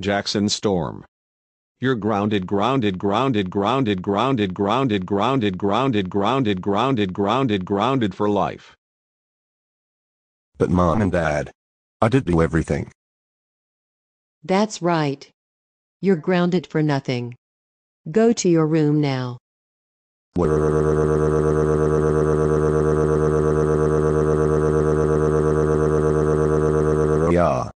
Jackson Storm. You're grounded, grounded, grounded, grounded, grounded, grounded, grounded, grounded, grounded, grounded, grounded, grounded for life. But mom and dad, I did do everything. That's right. You're grounded for nothing. Go to your room now. Yeah.